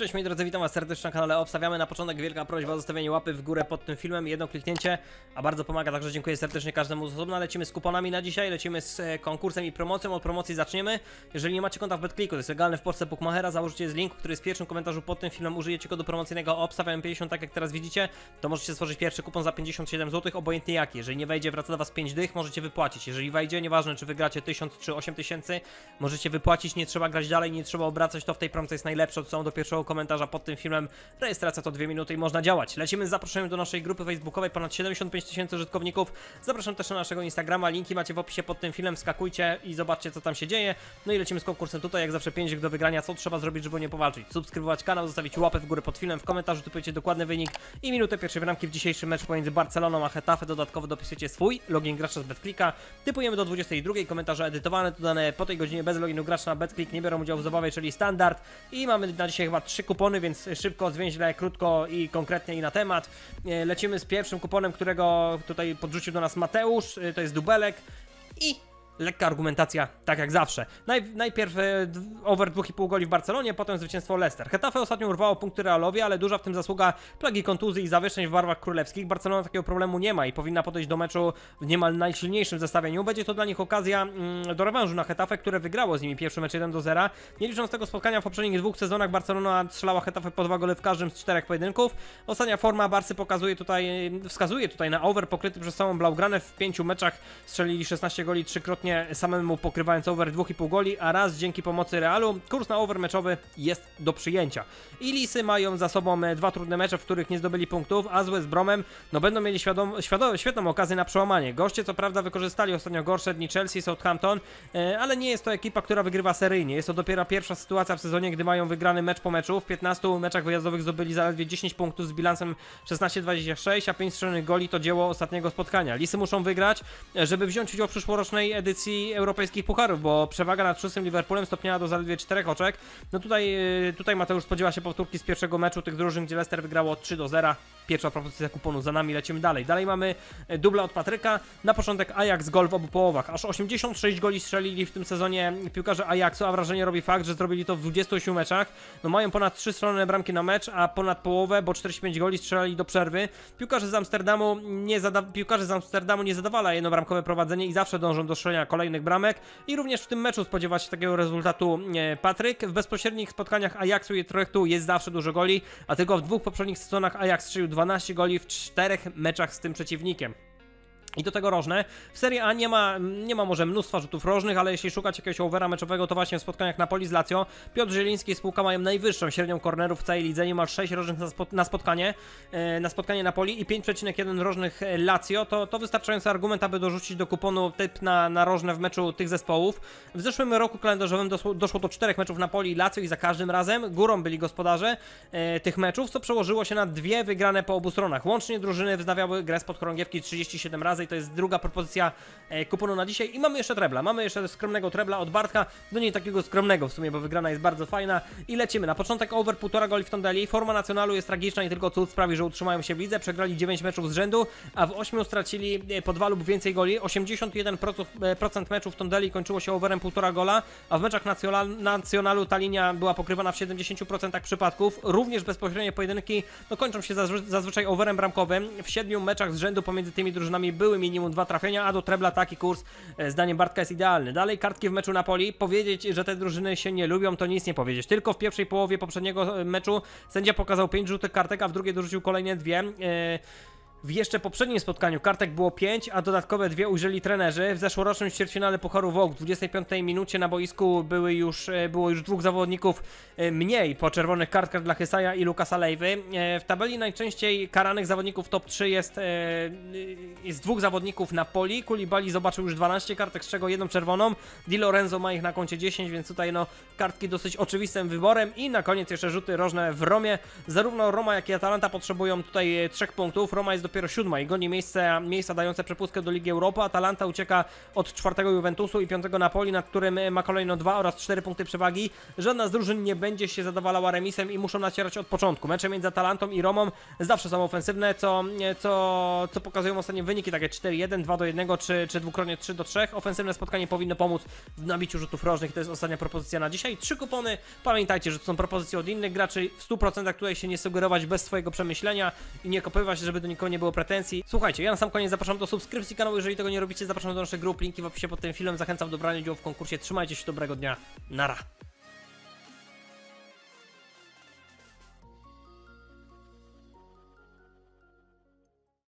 Cześć moi drodzy, witam was serdecznie na kanale Obstawiamy. Na początek wielka prośba o zostawienie łapy w górę pod tym filmem, jedno kliknięcie, a bardzo pomaga, także dziękuję serdecznie każdemu z osobna. Lecimy z kuponami na dzisiaj, lecimy z e, konkursem i promocją, od promocji zaczniemy. Jeżeli nie macie konta w BetClicku, to jest legalny w Polsce Bookmachera, założycie z linku, który jest w pierwszym komentarzu pod tym filmem, użyjecie kodu promocyjnego Obstawiamy 50, tak jak teraz widzicie, to możecie stworzyć pierwszy kupon za 57 zł, obojętnie jaki. Jeżeli nie wejdzie, wraca do was 5 dych, możecie wypłacić. Jeżeli wejdzie, nieważne czy wygracie 1000 czy 8000, możecie wypłacić, nie trzeba grać dalej, nie trzeba obracać, to w tej jest najlepsze, odsyłam do pierwszego komentarza pod tym filmem. Rejestracja to 2 minuty i można działać. Lecimy z zaproszeniem do naszej grupy facebookowej, ponad 75 tysięcy użytkowników. Zapraszam też na naszego Instagrama, linki macie w opisie pod tym filmem, skakujcie i zobaczcie co tam się dzieje. No i lecimy z konkursem tutaj, jak zawsze 5 do wygrania, co trzeba zrobić, żeby nie powalczyć. Subskrybować kanał, zostawić łapę w górę pod filmem, w komentarzu typujecie dokładny wynik i minutę pierwszej bramki w dzisiejszym meczu pomiędzy Barceloną a Hetafe. Dodatkowo dopisujecie swój login gracza z BetClicka. Typujemy do 22, komentarze edytowane, dodane po tej godzinie bez loginu gracza na BetClick, nie biorą udziału w zabawie, czyli standard. I mamy na dzisiaj chyba trzy kupony, więc szybko, zwięźle, krótko i konkretnie i na temat. E, Lecimy z pierwszym kuponem, którego tutaj podrzucił do nas Mateusz, e, to jest dubelek i lekka argumentacja, tak jak zawsze. Naj, najpierw e, over 2,5 goli w Barcelonie, potem zwycięstwo Leicester. Getafe ostatnio urwało punkty Realowi, ale duża w tym zasługa plagi kontuzji i zawieszeń w barwach królewskich. Barcelona takiego problemu nie ma i powinna podejść do meczu w niemal najsilniejszym zestawieniu. Będzie to dla nich okazja mm, do rewanżu na Getafe, które wygrało z nimi pierwszy mecz 1 do 0. Nie licząc tego spotkania w poprzednich dwóch sezonach Barcelona strzelała Getafe po dwa gole w każdym z czterech pojedynków. Ostatnia forma Barsy pokazuje tutaj, wskazuje tutaj na over pokryty przez samą Blaugranę. W pięciu meczach strzelili 16 goli trzykrotnie samemu pokrywając over 2,5 goli, a raz dzięki pomocy Realu kurs na over meczowy jest do przyjęcia. I Lisy mają za sobą e, dwa trudne mecze, w których nie zdobyli punktów, a złe z Bromem no będą mieli świadom, świetną okazję na przełamanie. Goście co prawda wykorzystali ostatnio gorsze dni Chelsea, Southampton, e, ale nie jest to ekipa, która wygrywa seryjnie. Jest to dopiero pierwsza sytuacja w sezonie, gdy mają wygrany mecz po meczu. W 15 meczach wyjazdowych zdobyli zaledwie 10 punktów z bilansem 16-26, a 5 strzelonych goli to dzieło ostatniego spotkania. Lisy muszą wygrać, e, żeby wziąć udział w przyszłorocznej edycji europejskich pucharów, bo przewaga nad szóstym Liverpoolem stopniała do zaledwie 4 oczek. No tutaj, e, tutaj Mateusz spodziewa się powtórki z pierwszego meczu tych drużyn, gdzie Leicester wygrało 3 do 0. Pierwsza propozycja kuponu za nami, lecimy dalej. Dalej mamy e, dubla od Patryka. Na początek Ajax gol w obu połowach. Aż 86 goli strzelili w tym sezonie piłkarze Ajaxu, a wrażenie robi fakt, że zrobili to w 28 meczach. No mają ponad 3 strzelone bramki na mecz, a ponad połowę, bo 45 goli strzelali do przerwy. Piłkarze z Amsterdamu nie, zada piłkarze z Amsterdamu nie zadawala jednobramkowe prowadzenie i zawsze dążą do strzelania kolejnych bramek. I również w tym meczu spodziewa się takiego rezultatu e, Patryk. W bezpośrednich spotkaniach Ajaxu i Trechtu jest zawsze dużo goli, a tylko w dwóch poprzednich sezonach Ajax strzelił 12 goli w czterech meczach z tym przeciwnikiem. I do tego rożne. W Serie A nie ma, nie ma może mnóstwa rzutów rożnych, ale jeśli szukać jakiegoś overa meczowego, to właśnie w spotkaniach Napoli z Lazio. Piotr Zieliński i spółka mają najwyższą średnią kornerów w całej lidze, niemal 6 rożnych na, na spotkanie, e, na spotkanie Napoli i 5,1 rożnych Lazio. To, to wystarczający argument, aby dorzucić do kuponu typ na, na rożne w meczu tych zespołów. W zeszłym roku kalendarzowym doszło, doszło do czterech meczów Napoli i Lazio i za każdym razem górą byli gospodarze e, tych meczów, co przełożyło się na dwie wygrane po obu stronach. Łącznie drużyny wznawiały grę spod chorągiewki 37 razy i to jest druga propozycja e, kuponu na dzisiaj. I mamy jeszcze trebla. Mamy jeszcze skromnego trebla od Bartka. No nie takiego skromnego w sumie, bo wygrana jest bardzo fajna. I lecimy. Na początek over 1,5 goli w Tondeli. Forma Nacjonalu jest tragiczna i tylko cud sprawi, że utrzymają się w lidze. Przegrali 9 meczów z rzędu, a w 8 stracili e, po 2 lub więcej goli. 81% e, meczów w Tondeli kończyło się overem 1,5 gola, a w meczach nacjonal, Nacjonalu ta linia była pokrywana w 70% przypadków. Również bezpośrednie pojedynki no, kończą się zazwy zazwyczaj overem bramkowym. W 7 meczach z rzędu pomiędzy tymi drużynami były minimum dwa trafienia, a do trebla taki kurs e, zdaniem Bartka jest idealny. Dalej kartki w meczu Napoli. Powiedzieć, że te drużyny się nie lubią, to nic nie powiedzieć. Tylko w pierwszej połowie poprzedniego e, meczu sędzia pokazał 5 żółtych kartek, a w drugiej dorzucił kolejne dwie. E, w jeszcze poprzednim spotkaniu kartek było 5, a dodatkowe dwie ujrzeli trenerzy. W zeszłorocznym ćwierćfinale Pucharu WOG w 25 minucie na boisku były już, e, było już dwóch zawodników e, mniej po czerwonych kartkach dla Hysaja i Lukasa Lejwy. E, W tabeli najczęściej karanych zawodników top 3 jest, jest dwóch zawodników na poli. Kulibali zobaczył już 12 kartek, z czego jedną czerwoną. Di Lorenzo ma ich na koncie 10, więc tutaj no kartki dosyć oczywistym wyborem. I na koniec jeszcze rzuty rożne w Romie. Zarówno Roma, jak i Atalanta potrzebują tutaj trzech punktów. Roma jest do dopiero siódma i goni miejsce, miejsca dające przepustkę do Ligi Europy. Atalanta ucieka od czwartego Juventusu i piątego Napoli, nad którym ma kolejno dwa oraz cztery punkty przewagi. Żadna z drużyn nie będzie się zadowalała remisem i muszą nacierać od początku. Mecze między Atalantą i Romą zawsze są ofensywne, co, co, co pokazują ostatnie wyniki, takie 4-1, 2-1 czy, czy dwukrotnie 3-3. Ofensywne spotkanie powinno pomóc w nabiciu rzutów rożnych. To jest ostatnia propozycja na dzisiaj. Trzy kupony. Pamiętajcie, że to są propozycje od innych graczy. W 100% tutaj się nie sugerować bez swojego przemyślenia i nie kopywać, żeby do nikogo nie było pretensji. Słuchajcie, ja na sam koniec zapraszam do subskrypcji kanału, jeżeli tego nie robicie, zapraszam do naszych grup, linki w opisie pod tym filmem, zachęcam do brania udziału w konkursie, trzymajcie się, dobrego dnia, nara.